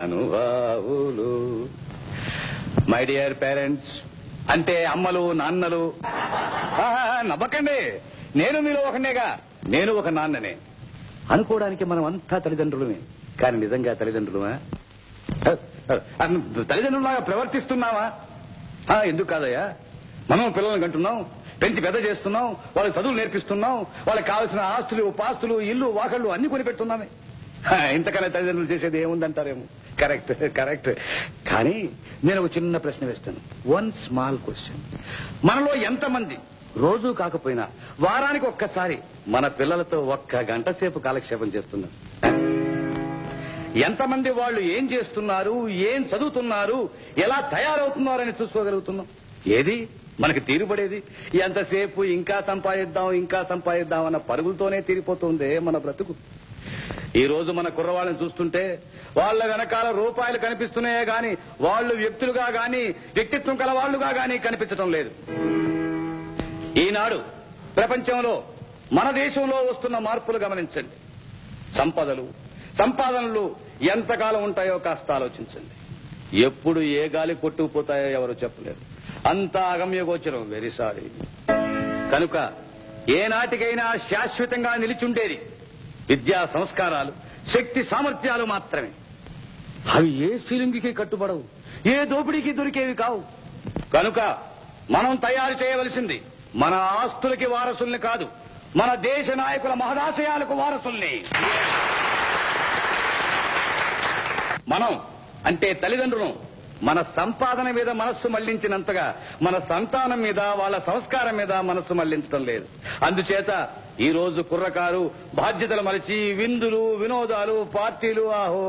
అనుభావులు my dear parents అంటే అమ్మలు నాన్నలు. ఆహా, నవ్వకండి. నేను మీలో ఒకనేగా. నేను ఒక నాన్ననే. అనుకోవడానికి మనం అంతా తల్లిదండ్రులమే. కానీ నిజంగా తల్లిదండ్రులమా? తల్లిదండ్రులాగా ప్రవర్తిస్తున్నావా? ఆ, ఎందుకు కాదయ్యా? మనం పిల్లల్ని కంటున్నాం పెంచి పెద్ద చేస్తున్నాం వాళ్ళకి చదువులు నేర్పిస్తున్నాం వాళ్ళకి కావాల్సిన ఆస్తులు పాస్తులు ఇల్లు వాకళ్ళు అన్ని కొనిపెడుతున్నామే హా, ఇంతకన్నా తల్లిదండ్రులు చేసేది ఏముందంటారేమో? Correct correct. కానీ నేను ఒక చిన్న ప్రశ్న వేస్తాను. వన్ స్మాల్ క్వశ్చన్ మనలో ఎంతమంది రోజు కాకపోయినా వారానికి ఒక్కసారి మన పిల్లలతో ఒక్క గంట సేపు కాలక్షేపం చేస్తున్నాం ఎంతమంది వాళ్ళు ఏం చేస్తున్నారు ఏం చదువుతున్నారు ఎలా తయారవుతున్నారని చూసుకోగలుగుతున్నాం? ఏది? మనకి తీరుపడేది? ఎంతసేపు ఇంకా సంపాదిద్దాం ఇంకా సంపాదిద్దాం అన్న పరుగులతోనే తీరిపోతుంది మన బ్రతుకు. ఈ రోజు మన కుర్రవాళ్ళని చూస్తుంటే వాళ్ళ వెనకాల రూపాయలు కనిపిస్తున్నాయే గాని వాళ్ళు వ్యక్తులుగా గాని వ్యక్తిత్వం కల వాళ్ళుగా గాని కనిపించడం లేదు. ఈనాడు ప్రపంచంలో మన దేశంలో వస్తున్న మార్పులు గమనించండి. సంపదలు సంపాదనలు ఎంతకాలం ఉంటాయో కాస్త ఆలోచించండి. ఎప్పుడు ఏ గాలి కొట్టుకుపోతాయో ఎవరు చెప్పలేరు. అంతా అగమ్యగోచరం వెరీ సారీ. కనుక ఏనాటికైనా శాశ్వతంగా నిలిచుండేది విద్యా సంస్కారాలు శక్తి సామర్థ్యాలు మాత్రమే. అవి ఏ శ్రీలింగికి కట్టుబడవు ఏ దోపిడీకి దొరికేవి కావు. కనుక మనం తయారు చేయవలసింది మన ఆస్తులకి వారసుల్ని కాదు మన దేశ నాయకుల మహదాశయాలకు వారసుల్ని. మనం అంటే తల్లిదండ్రులు మన సంపాదన మీద మనస్సు మళ్ళించినంతగా మన సంతానం మీద వాళ్ళ సంస్కారం మీద మనస్సు మళ్ళించడం లేదు. అందుచేత ఈ రోజు కుర్రకారు బాధ్యతలు మరచి విందులు వినోదాలు పార్టీలు ఆహో.